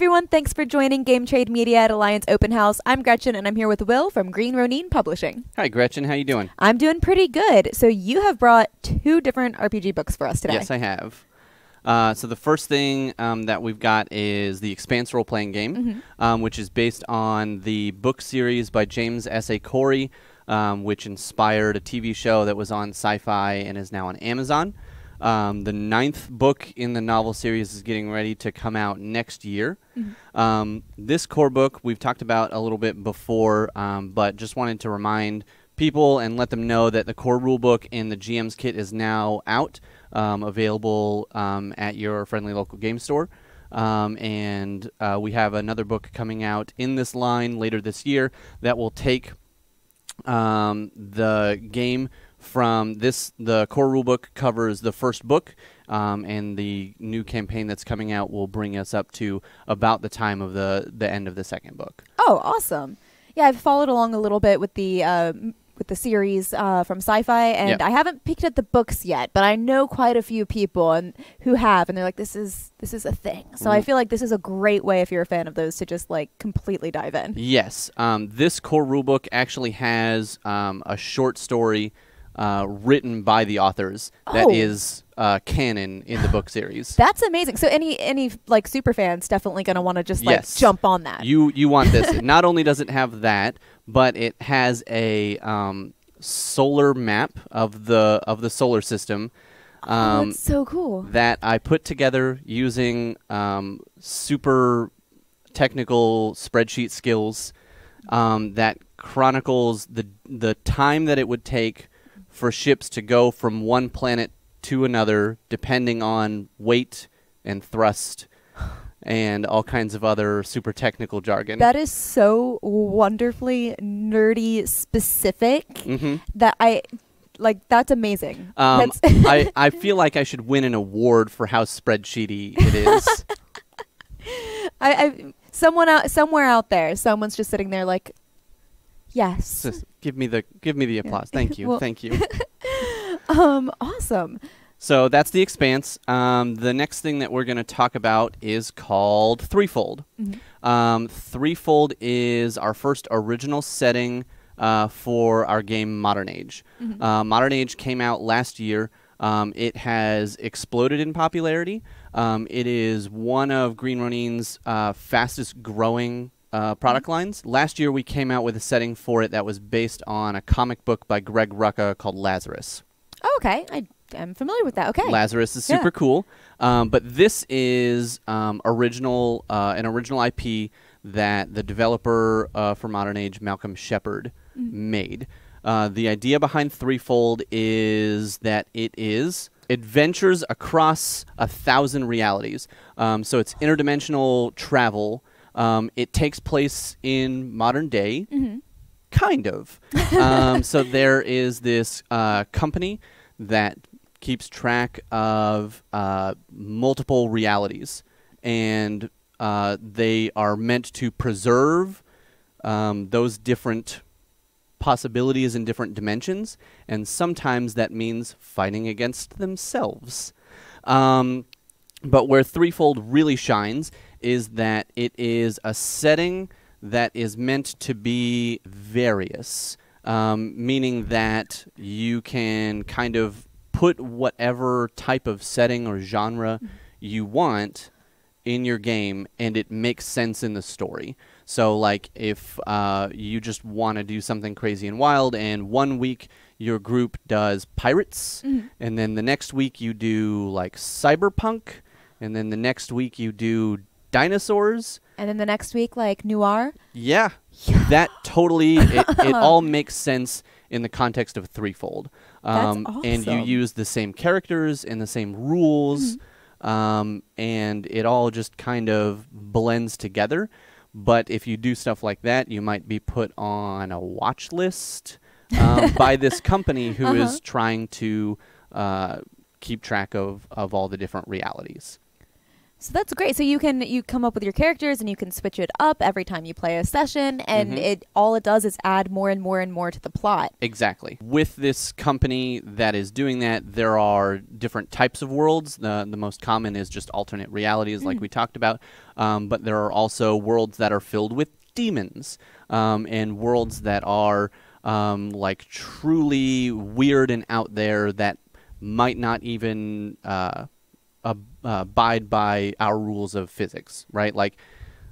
everyone. Thanks for joining Game Trade Media at Alliance Open House. I'm Gretchen, and I'm here with Will from Green Ronin Publishing. Hi, Gretchen. How you doing? I'm doing pretty good. So you have brought two different RPG books for us today. Yes, I have. Uh, so the first thing um, that we've got is the Expanse role-playing game, Mm-hmm. um, which is based on the book series by James S. A. Corey, um, which inspired a TV show that was on Syfy and is now on Amazon. Um, the ninth book in the novel series is getting ready to come out next year. Um, this core book we've talked about a little bit before, um, but just wanted to remind people and let them know that the core rulebook and the GM's kit is now out, um, available um, at your friendly local game store. Um, and uh, we have another book coming out in this line later this year that will take um, the game from this the core rulebook covers the first book um, and the new campaign that's coming out will bring us up to about the time of the the end of the second book Oh, awesome! Yeah, I've followed along a little bit with the uh, with the series uh, from Syfy, and Yep. I haven't picked up the books yet, but I know quite a few people and who have, and they're like, "This is this is a thing." So I Mm. feel like this is a great way if you're a fan of those to just like completely dive in. yes um, this core rulebook actually has um, a short story uh, written by the authors that Oh. is uh, canon in the book series That's amazing. So any any like super fans definitely gonna want to just like Yes. jump on that. You you want this. Not only does it have that, but it has a um, solar map of the of the solar system oh, um, that's so cool. that I put together using um, super technical spreadsheet skills um, that chronicles the the time that it would take for ships to go from one planet to another, depending on weight and thrust. And all kinds of other super technical jargon. That is so wonderfully nerdy specific hmm that I like. That's amazing. Um, That's I, I feel like I should win an award for how spreadsheety it is. I, I someone out somewhere out there, someone's just sitting there like, yes, Just give me the give me the applause. Thank you, Well- thank you. um, awesome. So that's the expanse. Um, the next thing that we're going to talk about is called Threefold. Mhm. Um, Threefold is our first original setting uh, for our game Modern Age. Mhm. Uh, Modern Age came out last year. Um, it has exploded in popularity. Um, it is one of Green Ronin's uh, fastest growing uh, product lines. Last year, we came out with a setting for it that was based on a comic book by Greg Rucka called Lazarus. Oh, okay, I am familiar with that. Okay, Lazarus is Yeah. super cool, um, but this is um, original, uh, an original IP that the developer uh, for Modern Age, Malcolm Sheppard, Mm. made. Uh, the idea behind Threefold is that it is adventures across a thousand realities. Um, so it's interdimensional travel. Um, it takes place in modern day, hmm kind of. um, so there is this uh, company that keeps track of uh, multiple realities, and uh, they are meant to preserve um, those different possibilities in different dimensions, and sometimes that means fighting against themselves. Um, but where Threefold really shines is that it is a setting that is meant to be various, um, meaning that you can kind of put whatever type of setting or genre you want in your game and it makes sense in the story. So, like, if uh, you just want to do something crazy and wild, and one week your group does pirates, Mhm. and then the next week you do like cyberpunk, and then the next week you do dinosaurs. and then the next week like noir. Yeah, that totally it, it all makes sense in the context of threefold. That's Um, And you use the same characters and the same rules, um, and it all just kind of blends together. But if you do stuff like that, you might be put on a watch list um, by this company who is Uh-huh. trying to uh, keep track of, of all the different realities. So that's great. So you can you come up with your characters and you can switch it up every time you play a session, and Mhm. it all it does is add more and more and more to the plot. Exactly. With this company that is doing that, there are different types of worlds. The, the most common is just alternate realities, like Mhm. we talked about. Um, but there are also worlds that are filled with demons um, and worlds that are um, like truly weird and out there that might not even uh, abide by our rules of physics, right? Like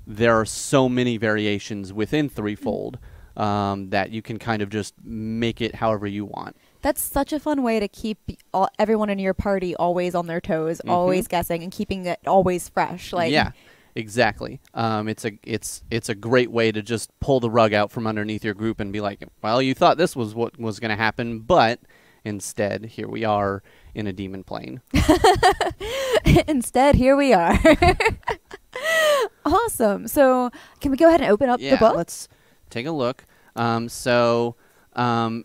there are so many variations within threefold um, that you can kind of just make it however you want. That's such a fun way to keep all, everyone in your party always on their toes, Mhm. always guessing, and keeping it always fresh. Like yeah, exactly. Um, it's a it's it's a great way to just pull the rug out from underneath your group and be like, well, you thought this was what was going to happen, but instead, here we are in a demon plane. Instead, here we are. awesome. So, can we go ahead and open up yeah, the book? let's take a look. Um, so, um,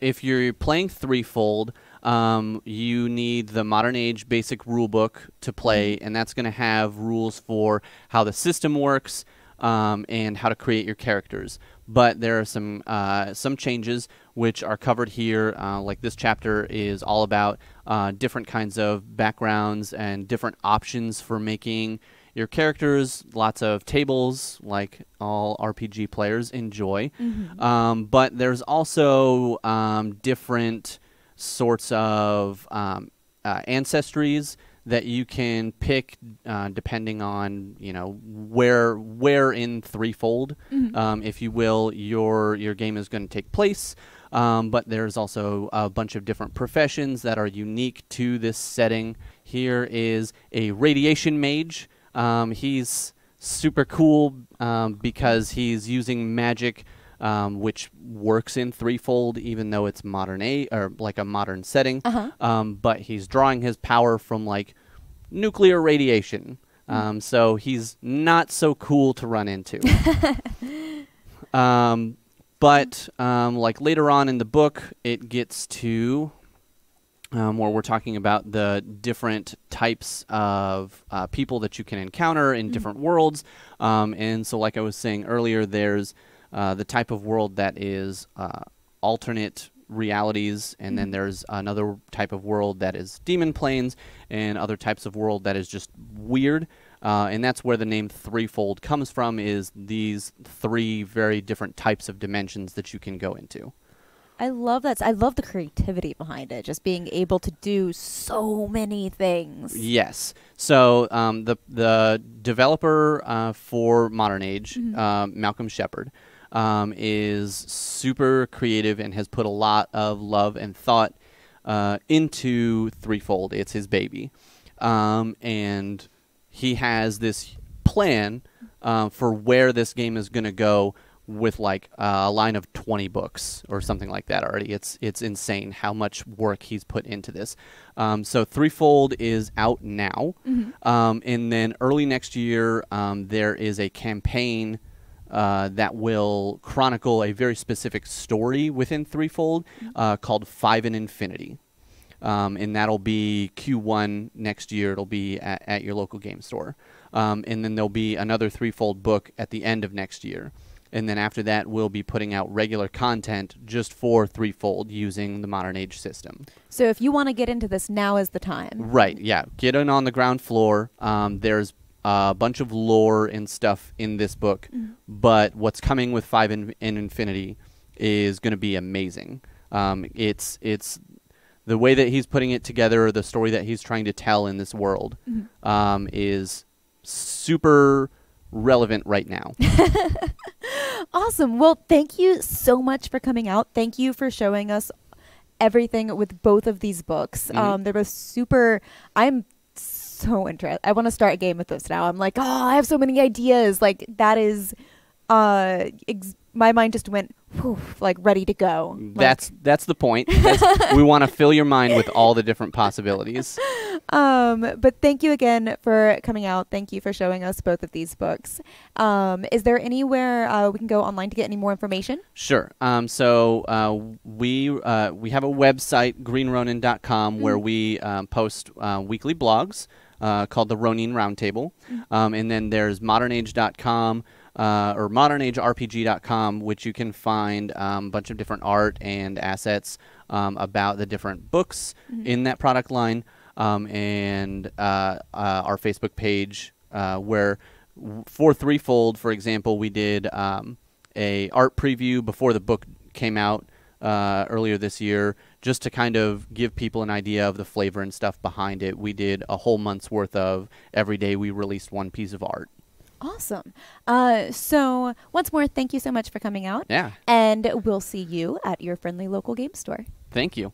if you're playing threefold, um, you need the modern age basic rule book to play, Mm-hmm. and that's going to have rules for how the system works um, and how to create your characters. But there are some uh, some changes which are covered here. Uh, like this chapter is all about uh, different kinds of backgrounds and different options for making your characters. Lots of tables, like all RPG players enjoy. Mhm. Um, but there's also um, different sorts of um, uh, ancestries that you can pick uh, depending on you know where where in threefold, Mhm. um, if you will, your your game is going to take place. Um, but there's also a bunch of different professions that are unique to this setting. Here is a radiation mage. Um, he's super cool um, because he's using magic, um, which works in threefold, even though it's modern a or like a modern setting. Uh-huh. Um, but he's drawing his power from like nuclear radiation. Um, so he's not so cool to run into. um, but um, like later on in the book, it gets to um, where we're talking about the different types of uh, people that you can encounter in Mhm. different worlds. Um, and so, like I was saying earlier, there's uh, the type of world that is uh, alternate realities, and then Mhm. there's another type of world that is demon planes, and other types of world that is just weird. Uh, and that's where the name threefold comes from. Is these three very different types of dimensions that you can go into? I love that. I love the creativity behind it. Just being able to do so many things. Yes. So um, the the developer uh, for Modern Age, Mhm. um, Malcolm Sheppard, um, is super creative and has put a lot of love and thought uh, into Threefold. It's his baby, um, and he has this plan uh, for where this game is going to go with like uh, a line of 20 books or something like that already. It's it's insane how much work he's put into this. Um, so Threefold is out now, Mhm. um, and then early next year um, there is a campaign. Uh, that will chronicle a very specific story within Threefold uh, called Five in Infinity. Um, and that'll be Q1 next year. It'll be at, at your local game store. Um, and then there'll be another threefold book at the end of next year. And then after that, we'll be putting out regular content just for threefold using the modern age system. So if you want to get into this, now is the time. Right, yeah. Get in on the ground floor. Um, there's a bunch of lore and stuff in this book, Mhm. but what's coming with Five in, in Infinity is going to be amazing. Um, it's it's the way that he's putting it together, the story that he's trying to tell in this world, Mhm. um, is super relevant right now. Awesome. Well, thank you so much for coming out. Thank you for showing us everything with both of these books. Mhm. Um, they're both super. I'm so interested. I want to start a game with this now. I'm like, oh, I have so many ideas. Like that is, uh, ex- my mind just went, whew, like ready to go. Like, That's that's the point. That's- we want to fill your mind with all the different possibilities. Um, but thank you again for coming out. Thank you for showing us both of these books. Um, is there anywhere uh, we can go online to get any more information? Sure. Um, so uh, we uh, we have a website, greenronin.com, where Mhm. we um, post uh, weekly blogs. Uh, called the Ronin Roundtable. Um, and then there's modernage.com uh, or modernagerpg.com, which you can find um, a bunch of different art and assets um, about the different books in that product line. Um, and uh, uh, our Facebook page, uh, where for Threefold, for example, we did um, a art preview before the book came out uh, earlier this year, just to kind of give people an idea of the flavor and stuff behind it. We did a whole month's worth of every day we released one piece of art. Awesome. Uh, so once more, thank you so much for coming out. Yeah, And we'll see you at your friendly local game store. thank you.